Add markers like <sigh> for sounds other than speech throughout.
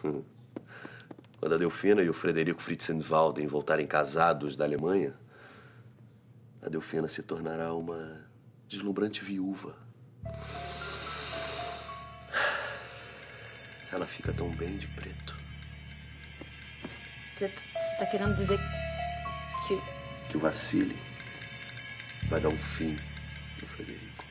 Quando a Delfina e o Frederico Fritzenwalden voltarem casados da Alemanha, a Delfina se tornará uma deslumbrante viúva. Ela fica tão bem de preto. Você tá querendo dizer que. Que o Vassili vai dar um fim no Frederico.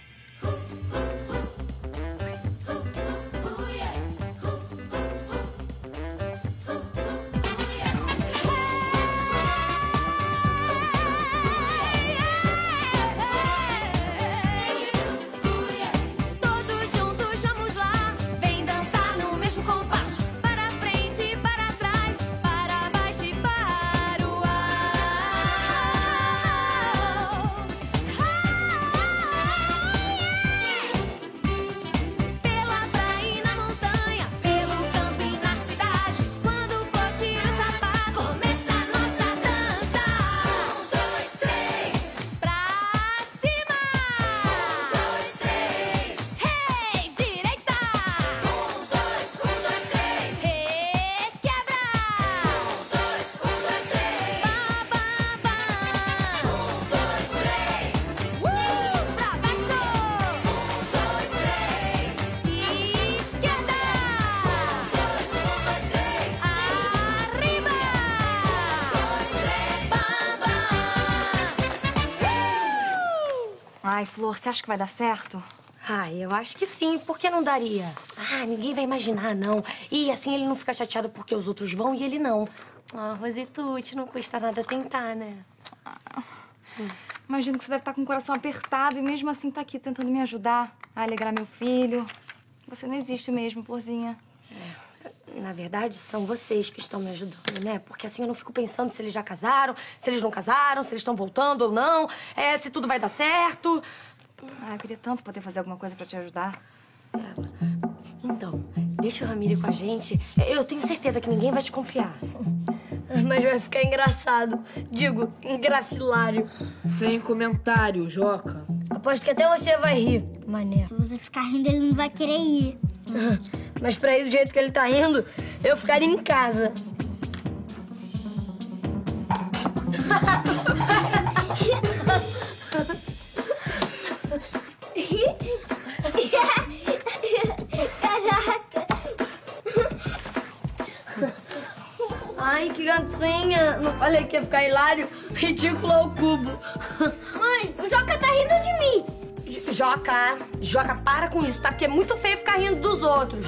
Ai, Flor, você acha que vai dar certo? Ah, eu acho que sim. Por que não daria? Ah, ninguém vai imaginar, não. E assim ele não fica chateado porque os outros vão e ele não. Ah, Rositude, não custa nada tentar, né? Imagino que você deve estar com o coração apertado e mesmo assim tá aqui tentando me ajudar a alegrar meu filho. Você não existe mesmo, Florzinha. Na verdade, são vocês que estão me ajudando, né? Porque assim eu não fico pensando se eles já casaram, se eles não casaram, se eles estão voltando ou não, é, se tudo vai dar certo. Ah, eu queria tanto poder fazer alguma coisa pra te ajudar. Então, deixa o Ramiro com a gente. Eu tenho certeza que ninguém vai desconfiar. Mas vai ficar engraçado. Digo, engracilário. Sem comentário, Joca. Aposto que até você vai rir, mané. Se você ficar rindo, ele não vai querer ir. <laughs> Mas pra ir do jeito que ele tá rindo, eu ficaria em casa. <laughs> falei que ia ficar hilário? Ridículo ao cubo. Mãe, o Joca tá rindo de mim. J- Joca, Joca, para com isso, tá? Porque é muito feio ficar rindo dos outros.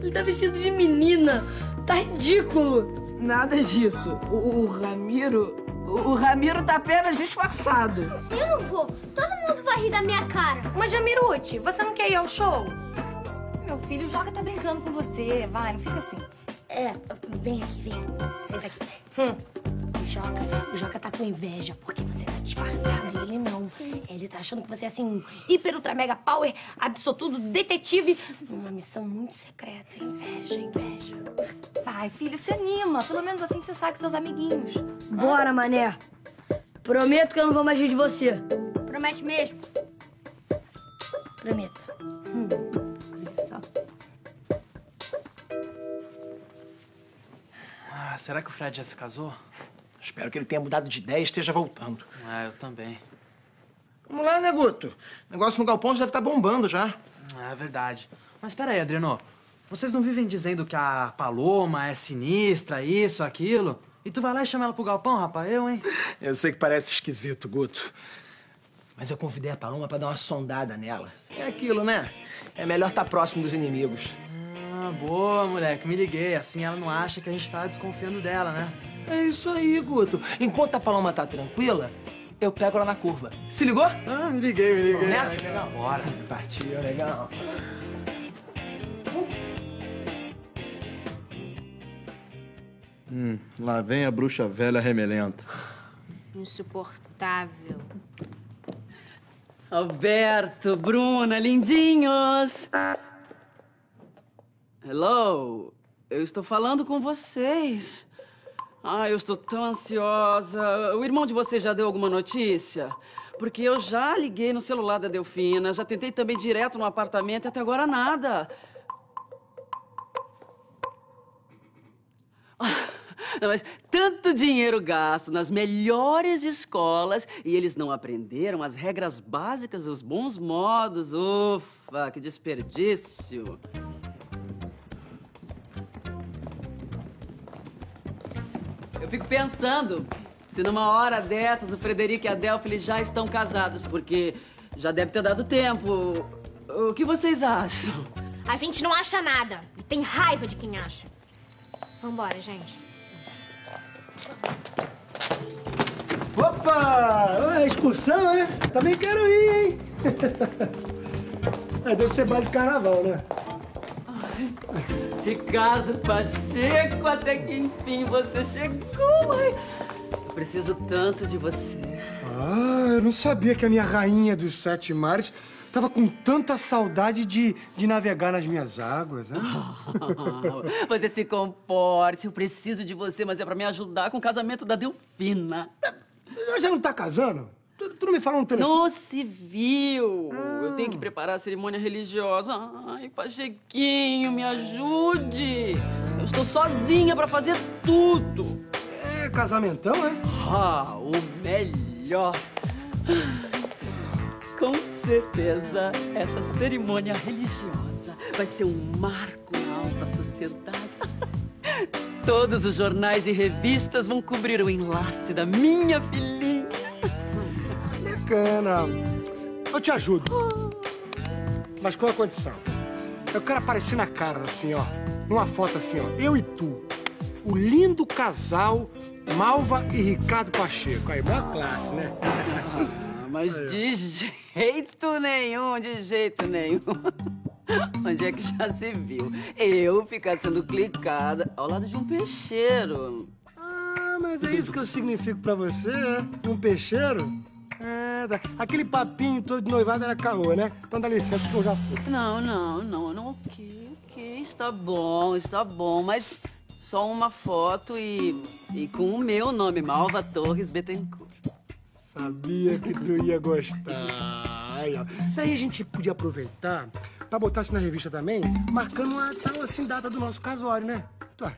Ele tá vestido de menina. Tá ridículo. Nada disso. O, o Ramiro. O, o Ramiro tá apenas disfarçado. Se eu não vou, todo mundo vai rir da minha cara. Mas, Jamiruti, você não quer ir ao show? Meu filho, o Joca tá brincando com você. Vai, não fica assim. É, vem aqui, vem. Senta aqui. Hum. O Joca, o Joca tá com inveja porque você tá disfarçado e ele não. Ele tá achando que você é assim, um hiper, ultra, mega power, absoluto detetive. Uma missão muito secreta. Inveja, inveja. Vai, filho, se anima. Pelo menos assim você sai com seus amiguinhos. Bora, mané. Prometo que eu não vou mais rir de você. Promete mesmo. Prometo. Só. Ah, será que o Fred já se casou? Espero que ele tenha mudado de ideia e esteja voltando. Ah, eu também. Vamos lá, né, Guto? O negócio no galpão já deve estar bombando já. Ah, é verdade. Mas peraí, Adriano. Vocês não vivem dizendo que a Paloma é sinistra, isso, aquilo? E tu vai lá e chama ela pro galpão, rapaz? Eu, hein? <laughs> Eu sei que parece esquisito, Guto. Mas eu convidei a Paloma pra dar uma sondada nela. É aquilo, né? É melhor estar próximo dos inimigos. Ah, boa, moleque. Me liguei. Assim ela não acha que a gente tá desconfiando dela, né? É isso aí, Guto. Enquanto a Paloma tá tranquila, eu pego ela na curva. Se ligou? Ah, me liguei, me liguei. Nessa? Legal. Bora. Partiu, legal. Hum, lá vem a bruxa velha remelenta. Insuportável. Alberto, Bruna, lindinhos! Hello, eu estou falando com vocês. Ai, eu estou tão ansiosa. O irmão de vocês já deu alguma notícia? Porque eu já liguei no celular da Delfina, já tentei também direto no apartamento e até agora nada. Não, mas tanto dinheiro gasto nas melhores escolas e eles não aprenderam as regras básicas, os bons modos. Ufa, que desperdício. Eu fico pensando se numa hora dessas o Frederico e a Delphi já estão casados, porque já deve ter dado tempo. O que vocês acham? A gente não acha nada. E tem raiva de quem acha. Vambora, gente. Opa! É excursão, é? Também quero ir, hein? <laughs> É, deve ser baile de carnaval, né? Ricardo Pacheco, até que enfim você chegou. Ai, eu preciso tanto de você. Ah, eu não sabia que a minha rainha dos sete mares tava com tanta saudade de, de navegar nas minhas águas, né? <laughs> Você se comporte, eu preciso de você, mas é pra me ajudar com o casamento da Delfina. Eu já não tá casando? Tu, tu não me falou no telefone? No civil. Eu tenho que preparar a cerimônia religiosa. Ai, Pachequinho, me ajude. Eu estou sozinha pra fazer tudo. É casamentão, é? Ah, o melhor. Com certeza, essa cerimônia religiosa vai ser um marco na alta sociedade. <laughs> Todos os jornais e revistas vão cobrir o enlace da minha filhinha. Bacana. Eu te ajudo. Mas com uma condição. Eu quero aparecer na cara, assim, ó. Numa foto assim, ó. Eu e tu. O lindo casal Malva e Ricardo Pacheco. Aí, boa classe, né? Ah, mas de jeito nenhum, de jeito nenhum. <laughs> Onde é que já se viu? Eu ficar sendo clicada ao lado de um peixeiro. Ah, mas é isso que eu significo pra você, é? Um peixeiro? Aquele papinho todo de noivado era caô, né? Então dá licença que eu já fui. Não, não, não, não, ok, ok, está bom, está bom, mas só uma foto e, e com o meu nome, Malva Torres Bettencourt. Sabia que tu ia gostar. Aí, ó. Daí a gente podia aproveitar pra botar isso na revista também, marcando uma tal assim data do nosso casório, né? Tu acha?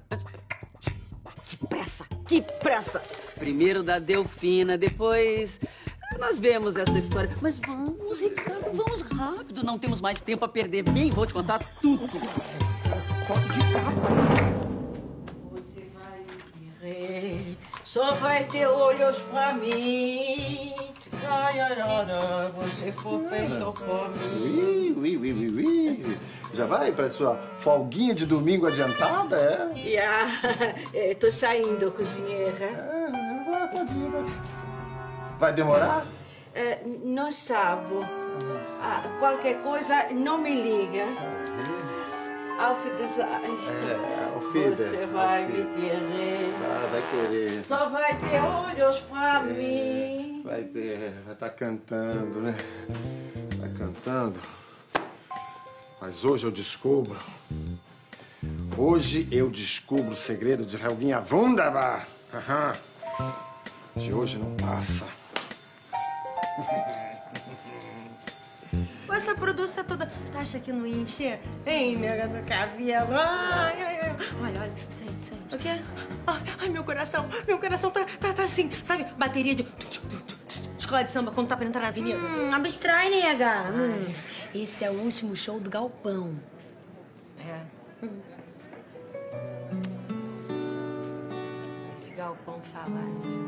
Que pressa, que pressa! Primeiro da Delfina, depois nós vemos essa história. Mas vamos, Ricardo, vamos rápido. Não temos mais tempo a perder. Bem, vou te contar tudo. Você vai querer, só vai ter olhos pra mim. Ai, ai, ai, ai, você foi feito por mim. Ui, ui, ui, ui, ui. Já vai pra sua folguinha de domingo adiantada, é? Já, eh, <laughs> tô saindo, cozinheira. pode Vai demorar? Eh, não sabe. Ah, qualquer coisa, não me liga. Auf Wiedersehen. É, o filho. Você vai me querer. Ah, vai querer. Só vai ter olhos pra É. mim. Vai ter, vai estar cantando, né? Vai cantando. Mas hoje eu descubro. Hoje eu descubro o segredo de Helguinha Wunderbar. Aham. De hoje não passa. <laughs> Essa produção tá toda. Tu acha que não enche? Hein, minha do cabelo? Ai, ai, ai. Olha, olha, sente, sente. O quê? Ai, ai, meu coração, meu coração tá, tá, tá assim, sabe? Bateria de. Escola de samba quando tá pra entrar na avenida. Hum, abstrai, nega. Hum, esse é o último show do Galpão. É. Se esse galpão falasse.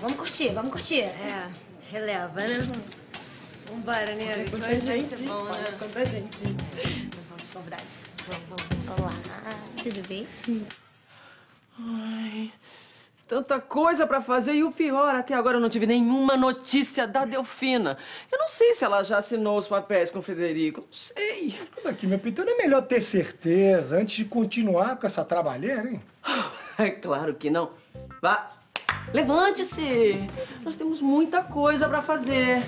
Vamos curtir, vamos curtir. É, releva, né? Vambora, né? Quanta vai gente. bom, né? Quanta gente. Vamos, convidados. Vamos, vamos. Olá, tudo bem? Ai, tanta coisa pra fazer e o pior, até agora eu não tive nenhuma notícia da Delfina. Eu não sei se ela já assinou os papéis com o Frederico, não sei. Escuta aqui, meu pitão, não é melhor ter certeza antes de continuar com essa trabalheira, hein? <laughs> É claro que não. Vá, levante-se. Nós temos muita coisa pra fazer.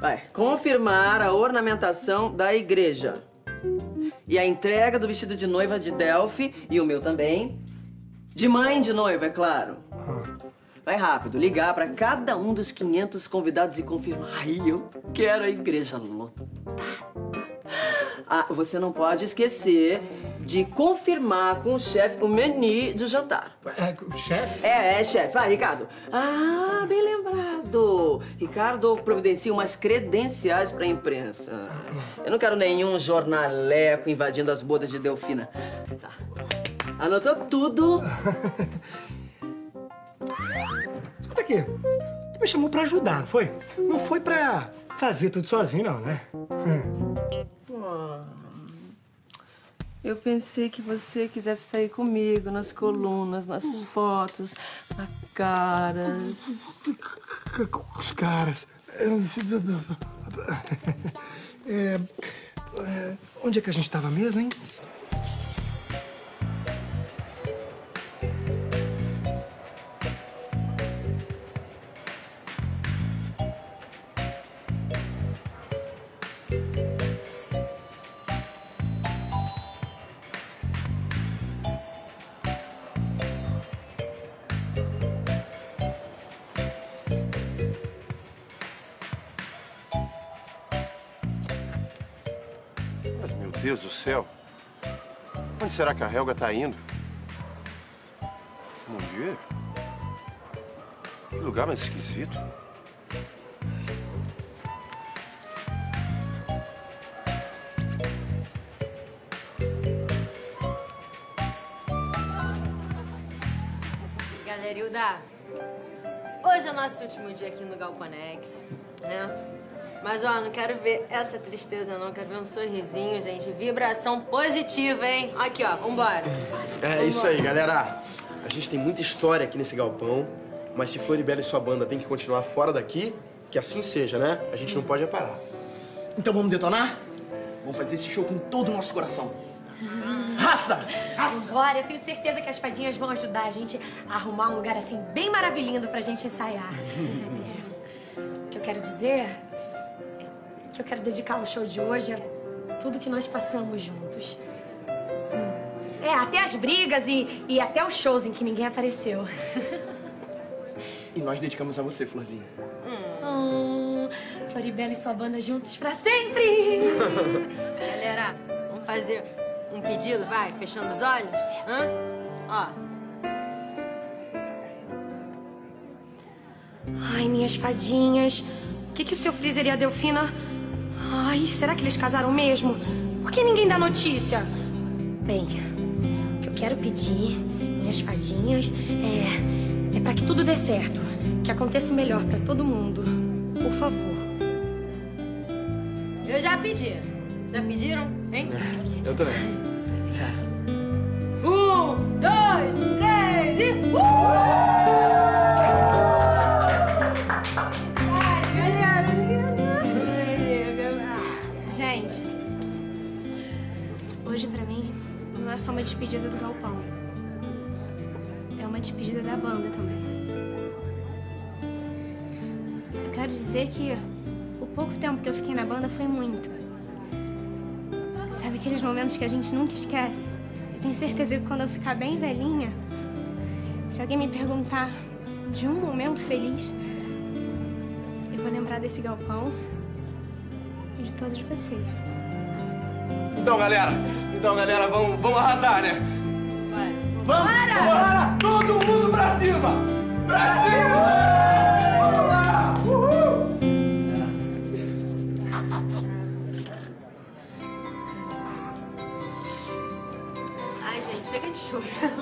Vai confirmar a ornamentação da igreja. E a entrega do vestido de noiva de Delphi, e o meu também, De mãe de noiva, é claro. Vai rápido, ligar pra cada um dos 500 convidados e confirmar. Ai, eu quero a igreja lotada. Ah, você não pode esquecer de confirmar com o chefe o menu do jantar. É, o chefe? É, é, chefe. Vai, Ricardo. Ah, bem lembrado. Ricardo providencia umas credenciais pra imprensa. Eu não quero nenhum jornaleco invadindo as bodas de Delfina. Tá. Anotou tudo? <laughs> Escuta aqui. Tu me chamou pra ajudar, não foi? Não foi pra fazer tudo sozinho, não, né? Hum. Ah, Eu pensei que você quisesse sair comigo nas colunas, nas fotos, na cara. Os caras. É, é, onde é que a gente tava mesmo, hein? Céu. Onde será que a Helga tá indo? Bom dia. Que lugar mais esquisito. Galerilda, hoje é nosso último dia aqui no Galponex, né? Mas, ó, não quero ver essa tristeza, não. Quero ver um sorrisinho, gente. Vibração positiva, hein? Aqui, ó, vambora. É isso aí, galera. A gente tem muita história aqui nesse galpão, mas se Floribela e sua banda tem que continuar fora daqui, que assim seja, né? A gente não pode parar. Então vamos detonar? Vamos fazer esse show com todo o nosso coração. Raça! Agora, eu tenho certeza que as fadinhas vão ajudar a gente a arrumar um lugar assim bem maravilhoso pra gente ensaiar. <laughs> É, o que eu quero dizer que eu quero dedicar o show de hoje a tudo que nós passamos juntos. É, até as brigas e, e até os shows em que ninguém apareceu. E nós dedicamos a você, Florzinha. Hum, Floribela e sua banda juntos pra sempre! Galera, vamos fazer um pedido, vai? Fechando os olhos? Hã? Ó. Ai, minhas fadinhas. O que, que o seu Freezer e a Delfina... Ai, será que eles casaram mesmo? Por que ninguém dá notícia? Bem, o que eu quero pedir, minhas fadinhas, é... É pra que tudo dê certo. Que aconteça o melhor pra todo mundo. Por favor. Eu já pedi. Já pediram? Hein? Eu também. Um, é só uma despedida do galpão. É uma despedida da banda também. Eu quero dizer que o pouco tempo que eu fiquei na banda foi muito. Sabe aqueles momentos que a gente nunca esquece? Eu tenho certeza que quando eu ficar bem velhinha, se alguém me perguntar de um momento feliz, eu vou lembrar desse galpão e de todos vocês. Então, galera, então, galera, vamos, vamos arrasar, né? Vai. Vamos! Bora! Todo mundo pra cima! Pra cima! Vamos lá! Uhul! Ai, gente, chega de chorar.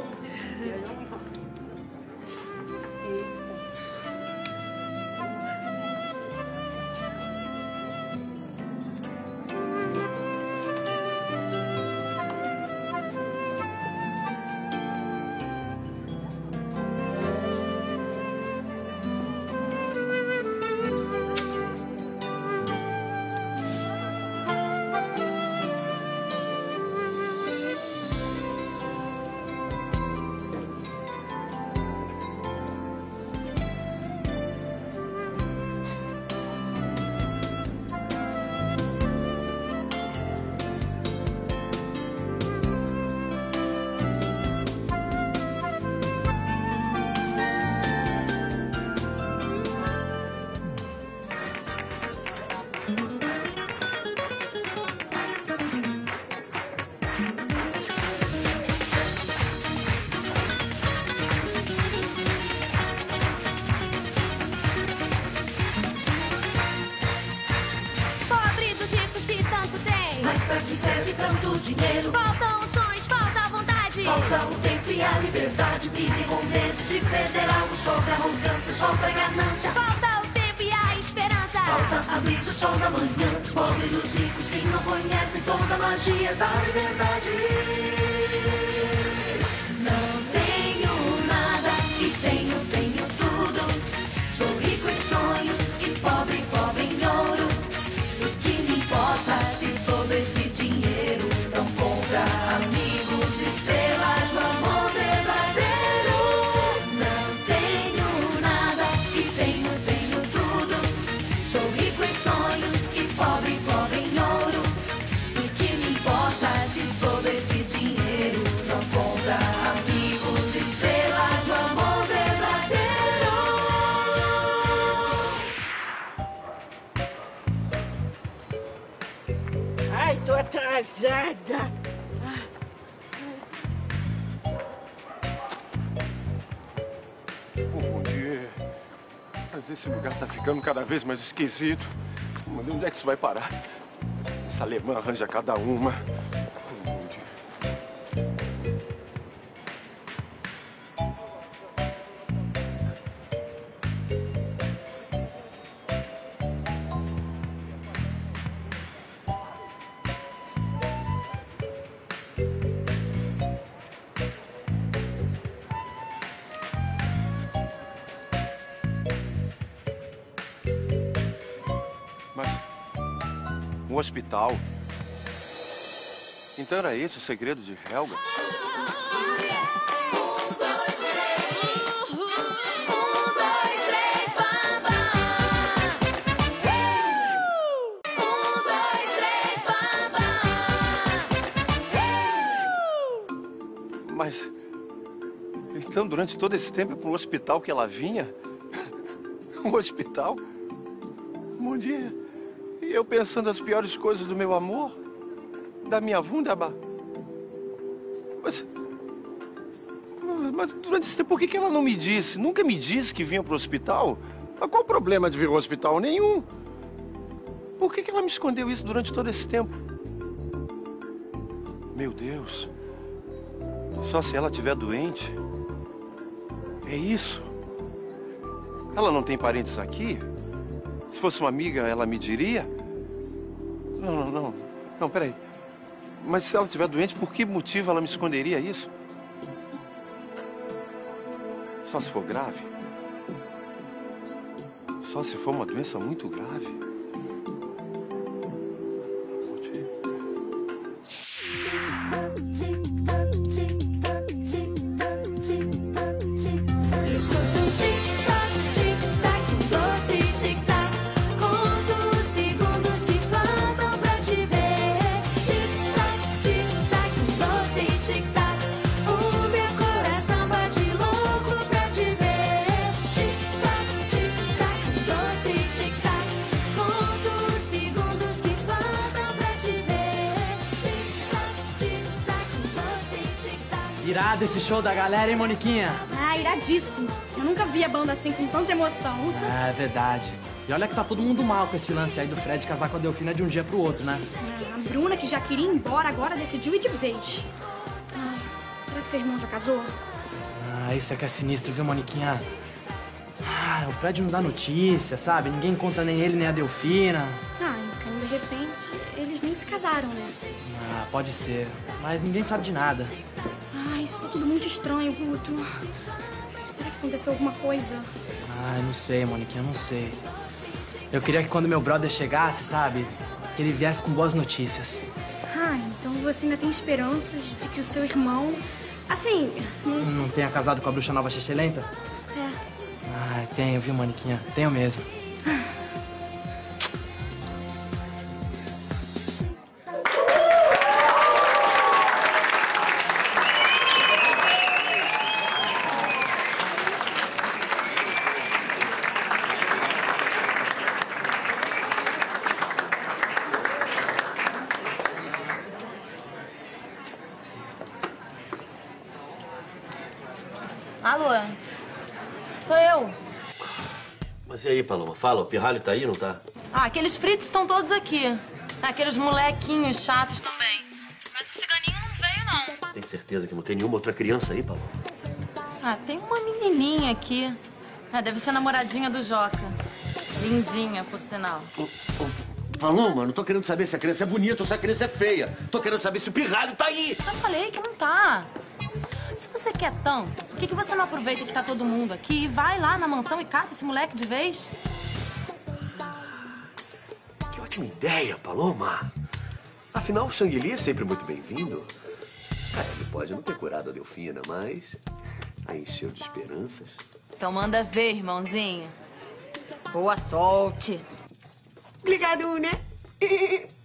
Arrogância, sobra ganância. Falta o tempo e a esperança. Falta a brisa, o sol da manhã. Pobre dos ricos que não conhecem toda a magia da liberdade. Atrasada. Oh, bom dia. Mas esse lugar tá ficando cada vez mais esquisito. Mas onde é que isso vai parar? Essa alemã arranja cada uma. Hospital? Então era esse o segredo de Helga? Mas. Então, durante todo esse tempo, pro hospital que ela vinha? <laughs> Um hospital? Bom dia. Eu pensando as piores coisas do meu amor? Da minha Wunderbar? Mas. Mas durante esse tempo, por que que ela não me disse? Nunca me disse que vinha pro hospital? Mas qual o problema de vir ao hospital? Nenhum. Por que que ela me escondeu isso durante todo esse tempo? Meu Deus. Só se ela estiver doente. É isso. Ela não tem parentes aqui? Se fosse uma amiga, ela me diria? Não, não, não. Não, peraí. Mas se ela estiver doente, por que motivo ela me esconderia isso? Só se for grave? Só se for uma doença muito grave? Irado esse show da galera, hein, Moniquinha? Ah, iradíssimo. Eu nunca vi a banda assim com tanta emoção. É verdade. E olha que tá todo mundo mal com esse lance aí do Fred casar com a Delfina de um dia pro outro, né? Ah, A Bruna, que já queria ir embora, agora decidiu ir de vez. Ai, será que seu irmão já casou? Ah, isso é que é sinistro, viu, Moniquinha? Ah, o Fred não dá notícia, sabe? Ninguém encontra nem ele nem a Delfina. Ah, então de repente eles nem se casaram, né? Ah, pode ser. Mas ninguém sabe de nada. Isso tá tudo muito estranho, Guto. Será que aconteceu alguma coisa? Ah, não sei, Moniquinha, não sei. Eu queria que quando meu brother chegasse, sabe? Que ele viesse com boas notícias. Ah, então você ainda tem esperanças de que o seu irmão. Assim. não- Não tenha casado com a bruxa nova Xixelenta? É. Ah, tenho, viu, Moniquinha? Tenho mesmo. Fala, o pirralho tá aí, não tá? Ah, aqueles fritos estão todos aqui. Aqueles molequinhos chatos também. Tem certeza que não tem nenhuma outra criança aí, Paloma? Ah, tem uma menininha aqui. Ah, deve ser namoradinha do Joca. Lindinha, por sinal. Paloma, não tô querendo saber se a criança é bonita ou se a criança é feia. Tô querendo saber se o pirralho tá aí. Já falei que não tá. Se você quer tanto, por que, que você não aproveita que tá todo mundo aqui e vai lá na mansão e cata esse moleque de vez? Ótima ideia, Paloma. Afinal, o Shangri é sempre muito bem-vindo. É, ele pode não ter curado a Delfina, mas a encheu de esperanças. Então manda ver, irmãozinho. Boa sorte. Obrigado, né? <laughs>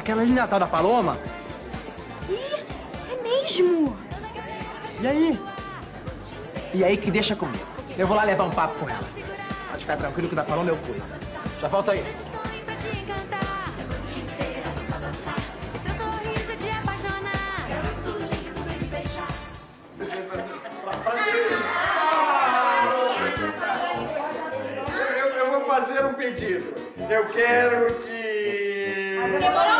aquela linha tal da Paloma? É mesmo? E aí? E aí que deixa comigo. Eu vou lá levar um papo com ela. Pode ficar tranquilo que da Paloma eu cuido. Já volto aí. Eu, eu vou fazer um pedido. Eu quero que. Demorou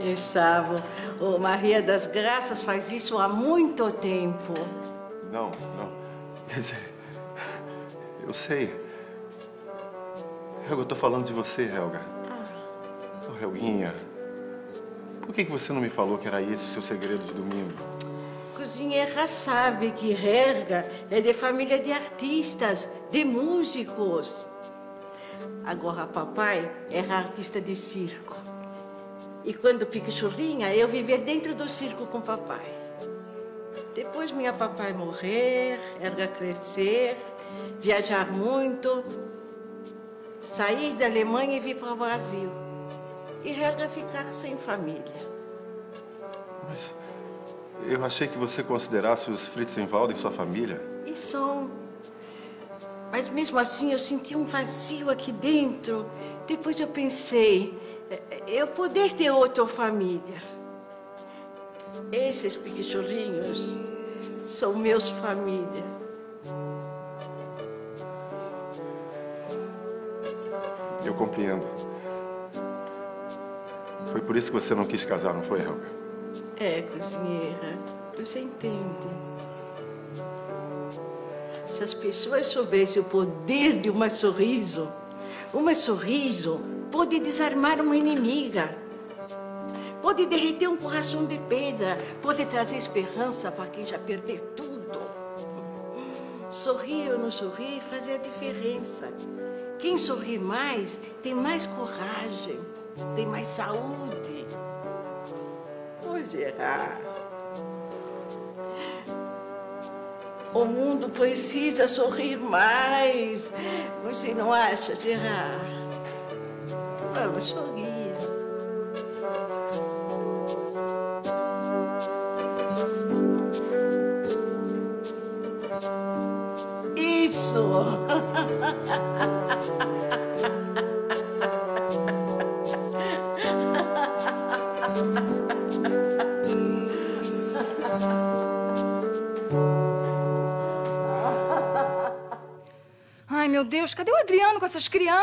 Gustavo, o Maria das Graças faz isso há muito tempo. Não, não. Quer dizer, eu sei. Helga, eu tô falando de você, Helga. Ô, Helguinha, por que, que você não me falou que era esse o seu segredo de domingo? Cozinheira sabe que Herga é de família de artistas, de músicos. Agora, papai era artista de circo. E quando piquechurrinha, eu vivia dentro do circo com papai. Depois minha papai morrer, Herga crescer, viajar muito, sair da Alemanha e vir para o Brasil. E Herga ficar sem família. Eu achei que você considerasse os Fritzenwalder sua família. E são. Mas mesmo assim eu senti um vazio aqui dentro. Depois eu pensei, eu poder ter outra família. Esses piquichurrinhos são meus família. Eu compreendo. Foi por isso que você não quis casar, não foi, Helga? É, cozinheira, você entende. Se as pessoas soubessem o poder de um sorriso, um sorriso pode desarmar uma inimiga, pode derreter um coração de pedra, pode trazer esperança para quem já perdeu tudo. Sorrir ou não sorrir faz a diferença. Quem sorri mais tem mais coragem, tem mais saúde. Ô, Gerard. O mundo precisa sorrir mais. Você não acha, Gerard? Vamos sorrir.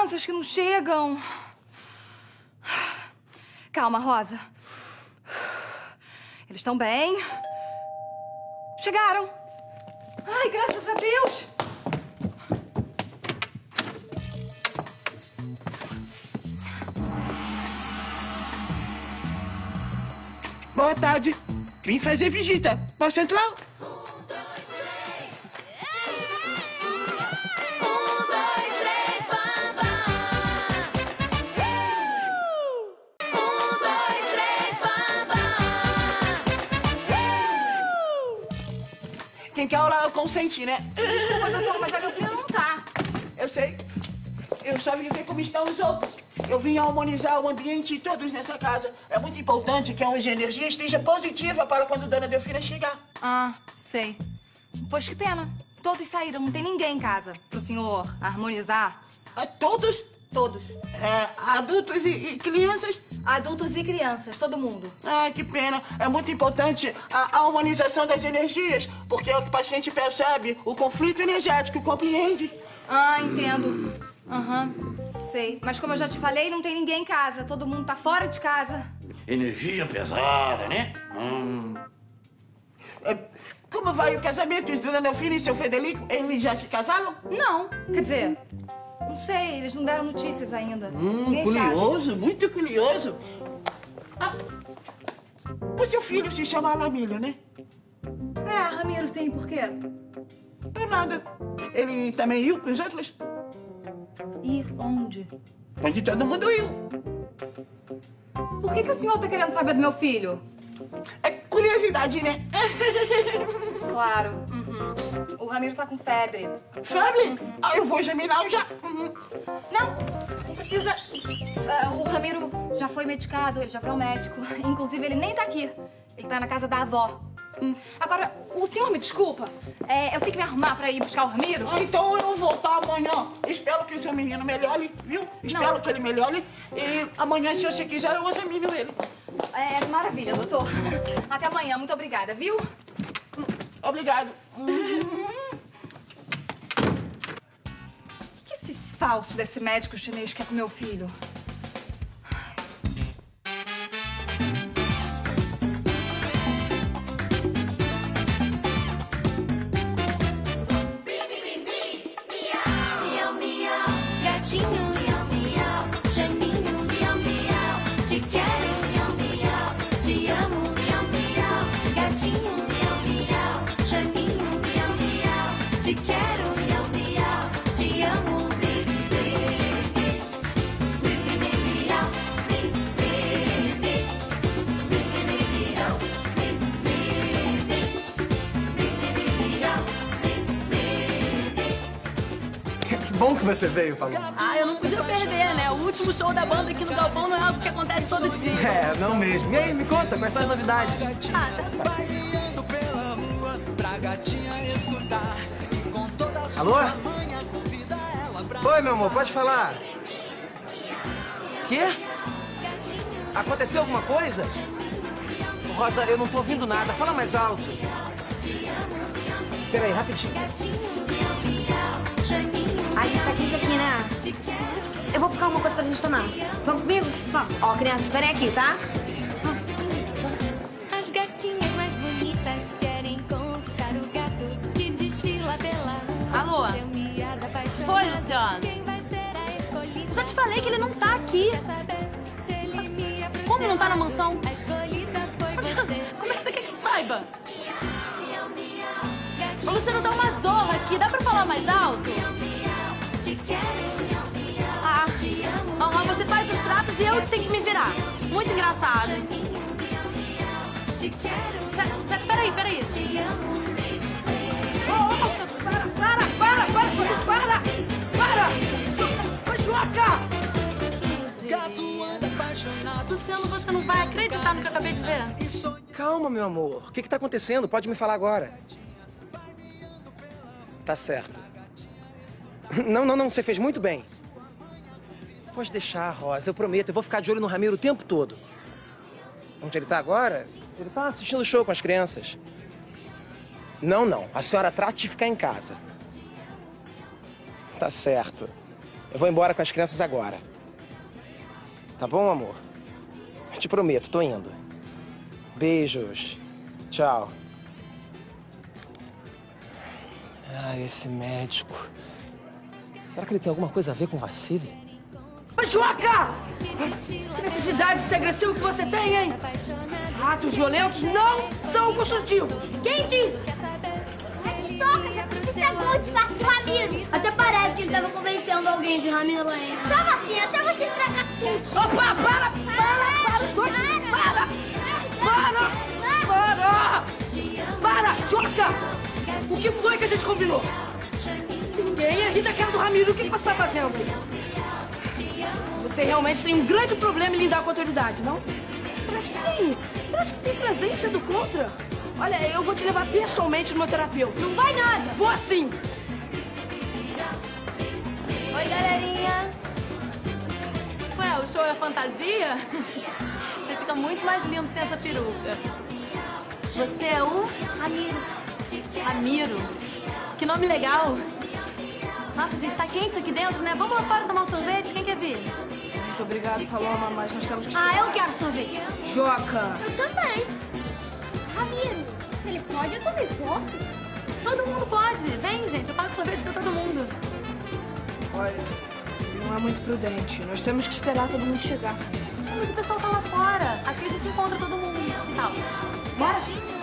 Crianças que não chegam? Calma, Rosa. Eles estão bem. Chegaram. Ai, graças a Deus. Boa tarde. Vim fazer visita. Posso entrar? Quem quer aula consente, né? Desculpa, doutor, mas a Delfina não tá. Eu sei. Eu só vim ver como estão os outros. Eu vim harmonizar o ambiente de todos nessa casa. É muito importante que a energia esteja positiva para quando Dona Delfina chegar. Ah, sei. Pois que pena. Todos saíram, não tem ninguém em casa pro senhor harmonizar. todos? Todos. É, adultos e, e crianças? Adultos e crianças, todo mundo. Ah, que pena. É muito importante a harmonização das energias, porque é o que o paciente percebe, o conflito energético, compreende? Ah, entendo. Aham, sei. Mas como eu já te falei, não tem ninguém em casa. Todo mundo tá fora de casa. Energia pesada, né? Hum. É, como vai o casamento? Dona Delfina e seu Federico, eles já se casaram? Não. Quer dizer, não sei, eles não deram notícias ainda. Hum, Ninguém curioso, muito curioso. Ah, o seu filho se chama Alamilho, né? sabe. É, Ramiro, sim, por quê? Por nada. Ele também iu com os outros? Ir onde? Onde todo mundo iu. Por que, que o senhor tá querendo saber do meu filho? É curiosidade, né? <laughs> Claro. Uhum. O Ramiro tá com febre. Febre? Ah, eu vou examinar já. Uhum. Não, não precisa. Ah, o Ramiro já foi medicado, ele já foi ao médico. Inclusive, ele nem tá aqui. Ele tá na casa da avó. Agora, o senhor me desculpa. É, eu tenho que me arrumar pra ir buscar o Ramiro. Ah, então eu vou voltar amanhã. Espero que o seu menino melhore, viu? Espero que ele melhore. E amanhã, se você quiser, eu examino ele. É, maravilha, doutor. Até amanhã, muito obrigada, viu? Obrigado. O que esse falso desse médico chinês que é com meu filho. Que você veio, Paloma. Ah, eu não podia perder, né? O último show da banda aqui no Galpão não é algo que acontece todo dia. É, não mesmo. E aí, me conta, quais são as novidades? Ah, tá. Alô? Oi, meu amor, pode falar. Quê? Aconteceu alguma coisa? Rosa, eu não tô ouvindo nada. Fala mais alto. Peraí, rapidinho. Ai, tá quente aqui, né? Eu vou buscar uma coisa pra gente tomar. Vamos comigo? Vamos. Ó, crianças, esperem aqui, tá? As gatinhas mais bonitas querem conquistar o gato que desfila pela rua. Alô? Foi, Luciano? A? Eu já te falei que ele não tá aqui. Como não tá na mansão? A escolhida foi você. <laughs> Como é que você quer que eu saiba? Ô, Luciano, dá uma zorra aqui. Dá pra falar mais alto? Ah, aham, você faz os tratos e eu tenho que me virar. Muito engraçado. Peraí, peraí. Te amo. Para, para, para, para, para! Para! Ô, Joca! Luciano, você não vai acreditar no que eu acabei de ver. Calma, meu amor. O que que tá acontecendo? Pode me falar agora. Tá certo. Não, não, não. Você fez muito bem. Pode deixar, Rosa. Eu prometo. Eu vou ficar de olho no Ramiro o tempo todo. Onde ele tá agora? Ele tá assistindo o show com as crianças. Não, não. A senhora trata de ficar em casa. Tá certo. Eu vou embora com as crianças agora. Tá bom, amor? Eu te prometo, tô indo. Beijos. Tchau. Ah, esse médico. Será que ele tem alguma coisa a ver com Vassili? Ô, Joca! Que necessidade de ser agressivo que você tem, hein? Atos violentos não são construtivos. Quem disse? Você estragou o disfarce do Ramiro. Até parece que ele tava convencendo alguém de Ramiro, hein? Tava assim, até você estragar tudo. Opa, para, para, para, dois. Para, para, para. Para, Joca! O que foi que a gente combinou? Ninguém é rir da cara do Ramiro. O que você tá fazendo? Você realmente tem um grande problema em lidar com a autoridade, não? Parece que tem. Parece que tem presença do contra. Olha, eu vou te levar pessoalmente no meu terapeuta. Não vai nada. Vou sim. Oi, galerinha. Ué, o show é fantasia? Você fica muito mais lindo sem essa peruca. Você é o Ramiro. Ramiro. Que nome legal. Nossa, gente, tá quente aqui dentro, né? Vamos lá fora tomar um sorvete? Quem quer vir? Muito obrigado, Paloma, mas nós temos que... Ah, eu quero sorvete. Joca! Eu também. Ramiro, ele pode, eu também posso. Todo mundo pode. Vem, gente, eu pago sorvete pra todo mundo. Olha, não é muito prudente. Nós temos que esperar todo mundo chegar. Mas o pessoal tá lá fora. Aqui a gente encontra todo mundo. Que tal? Bora!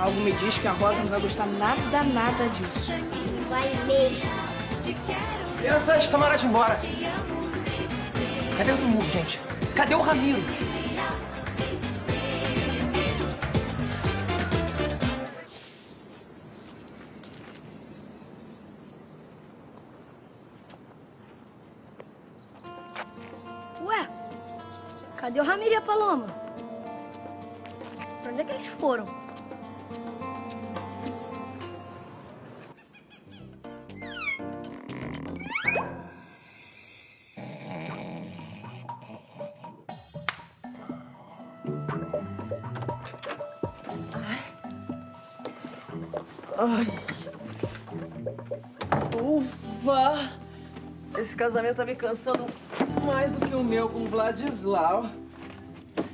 Algo me diz que a Rosa não vai gostar nada, nada disso. Vai mesmo. Crianças, tá na hora de ir embora. Cadê todo mundo, gente? Cadê o Ramiro? Ué, cadê o Ramiro e a Paloma? Pra onde é que eles foram? Casamento tá me cansando mais do que o meu com o Vladislau.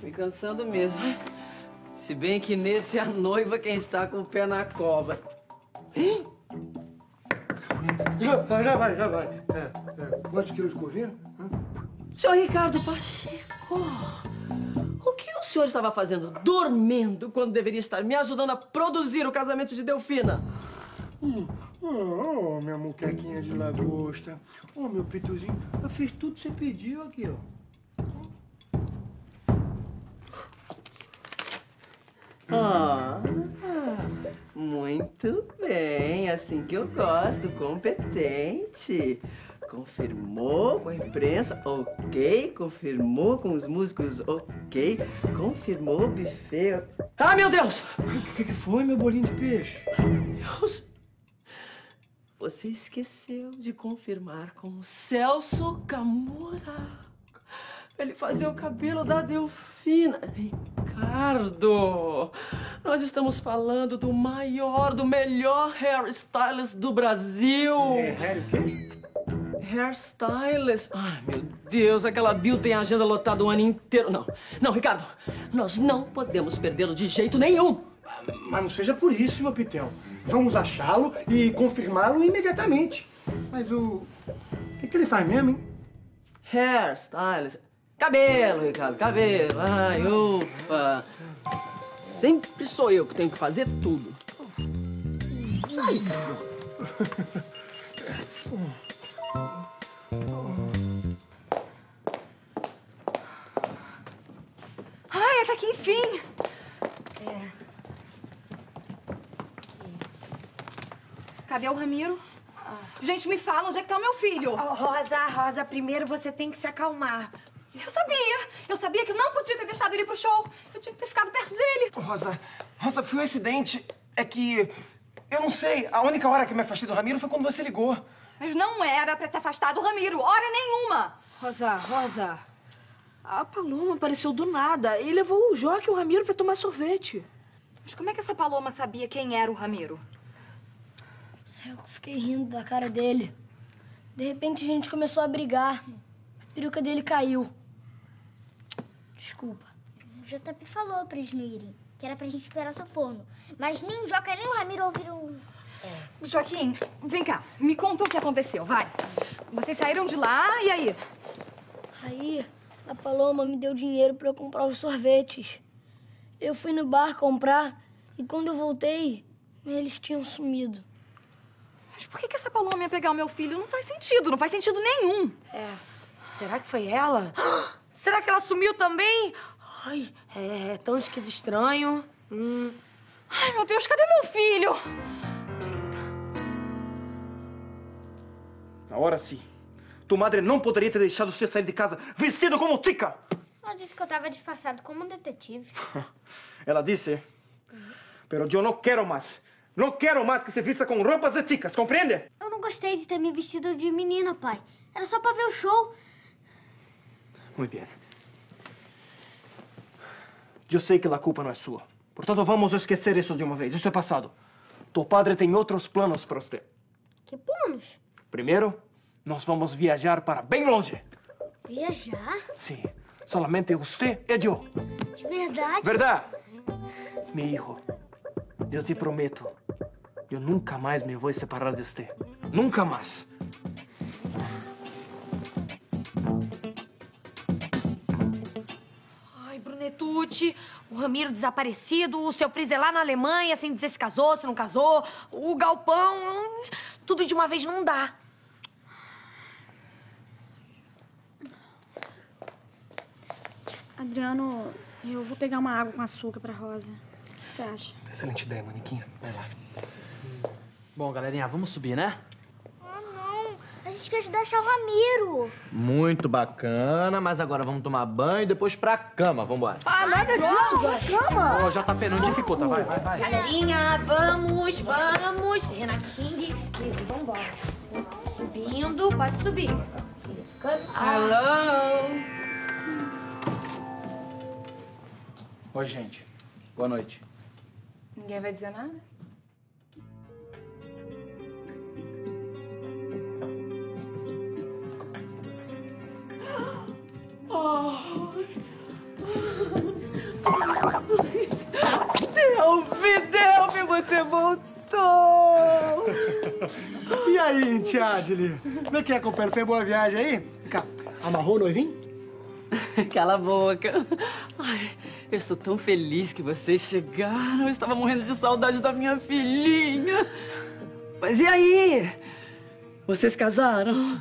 Me cansando mesmo. Se bem que nesse é a noiva quem está com o pé na cova. Já vai, já vai. É, é, quantos quilos de corvina? Senhor Ricardo Pacheco, o que o senhor estava fazendo dormindo quando deveria estar me ajudando a produzir o casamento de Delfina? Hum. Oh, minha muquequinha de lagosta. Oh, meu pituzinho, eu fiz tudo que você pediu aqui, ó. Ah, muito bem, assim que eu gosto, competente. Confirmou com a imprensa, ok. Confirmou com os músicos, ok. Confirmou o buffet. Ah, meu Deus! O que, que foi, meu bolinho de peixe? Deus! Você esqueceu de confirmar com o Celso Camora. Ele fazia o cabelo da Delfina. Ricardo, nós estamos falando do maior, do melhor hairstylist do Brasil. É, o quê? Hairstylist. Ai, meu Deus, aquela Bill tem a agenda lotada o ano inteiro. Não, não, Ricardo, nós não podemos perdê-lo de jeito nenhum. Mas não seja por isso, meu Pitel. Vamos achá-lo e confirmá-lo imediatamente. Mas o... O que, que ele faz mesmo, hein? Hairstylist. Cabelo, Ricardo, cabelo. Ai, ufa. Sempre sou eu que tenho que fazer tudo. Ai. Ai, até que enfim! É. Cadê o Ramiro? Gente, me fala, onde é que tá o meu filho? Ó, Rosa, Rosa, primeiro você tem que se acalmar. Eu sabia! Eu sabia que eu não podia ter deixado ele pro show. Eu tinha que ter ficado perto dele. Rosa, Rosa, foi um acidente. É que. Eu não sei. A única hora que eu me afastei do Ramiro foi quando você ligou. Mas não era pra se afastar do Ramiro, hora nenhuma! Rosa, Rosa, a Paloma apareceu do nada e levou o Joque e o Ramiro pra tomar sorvete. Mas como é que essa Paloma sabia quem era o Ramiro? Eu fiquei rindo da cara dele. De repente a gente começou a brigar. A peruca dele caiu. Desculpa. O JP falou pra eles não irem, que era pra gente esperar seu forno. Mas nem o Joca nem o Ramiro ouviram. Joaquim, vem cá, me conta o que aconteceu, vai. Vocês saíram de lá e aí? Aí a Paloma me deu dinheiro pra eu comprar os sorvetes. Eu fui no bar comprar e quando eu voltei, eles tinham sumido. Mas por que, que essa Paloma ia pegar o meu filho? Não faz sentido, não faz sentido nenhum. É. Será que foi ela? <gasps> Será que ela sumiu também? Ai, é, é tão esquisito estranho. Hum. Ai, meu Deus, cadê meu filho? Agora sim. Tu madre não poderia ter deixado você sair de casa vestido como tica. Ela disse que eu tava disfarçado como um detetive. <laughs> Ela disse. Pero eu não quero mais. Não quero mais que se vista com roupas de ticas, compreende? Eu não gostei de ter me vestido de menina, pai. Era só pra ver o show. Muito bem. Eu sei que a culpa não é sua. Portanto, vamos esquecer isso de uma vez. Isso é passado. Tu padre tem outros planos para você. Que planos? Primeiro, nós vamos viajar para bem longe. Viajar? Sim. Solamente você e eu. De verdade? Verdade? Meu hijo, eu te prometo, eu nunca mais me vou separar de você. Nunca mais. Ai, Brunetucci, o Ramiro desaparecido, o seu Prise lá na Alemanha, sem dizer se casou, se não casou, o galpão. hum, Tudo de uma vez não dá. Adriano, eu vou pegar uma água com açúcar pra Rosa. O que você acha? Excelente ideia, Maniquinha. Vai lá. Bom, galerinha, vamos subir, né? Ah, não. A gente quer ajudar a achar o Ramiro. Muito bacana, mas agora vamos tomar banho e depois pra cama. Vambora. Ah, nada disso, da cama. Ô, JP, não dificulta, vai, vai, vai. Galerinha, vamos, vamos. Renatinho, Lizzy, vambora. Subindo, pode subir. Isso, cam- Alô? Oi, gente. Boa noite. Ninguém vai dizer nada? Delphi, Delphi, você voltou! e aí, tia Adli? Como é que é, companheiro? Fez boa viagem aí? Cá, amarrou o noivinho? <laughs> Cala a boca. Ai, eu estou tão feliz que vocês chegaram. Eu estava morrendo de saudade da minha filhinha. Mas e aí? Vocês casaram?